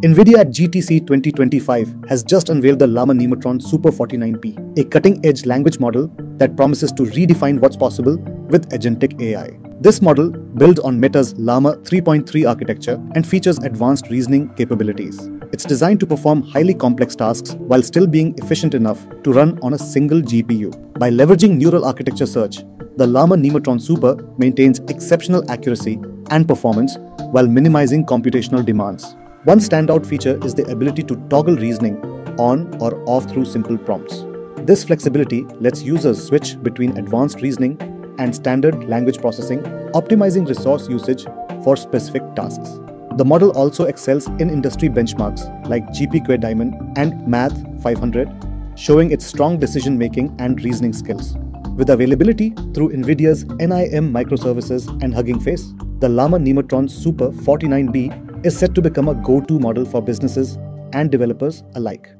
NVIDIA at GTC 2025 has just unveiled the Llama Nemotron Super 49B, a cutting edge language model that promises to redefine what's possible with agentic AI. This model builds on Meta's Llama 3.3 architecture and features advanced reasoning capabilities. It's designed to perform highly complex tasks while still being efficient enough to run on a single GPU. By leveraging neural architecture search, the Llama Nemotron Super maintains exceptional accuracy and performance while minimizing computational demands. One standout feature is the ability to toggle reasoning on or off through simple prompts. This flexibility lets users switch between advanced reasoning and standard language processing, optimizing resource usage for specific tasks. The model also excels in industry benchmarks like GPQA Diamond and Math 500, showing its strong decision making and reasoning skills. With availability through NVIDIA's NIM microservices and Hugging Face, the Llama Nemotron Super 49B is set to become a go to model for businesses and developers alike.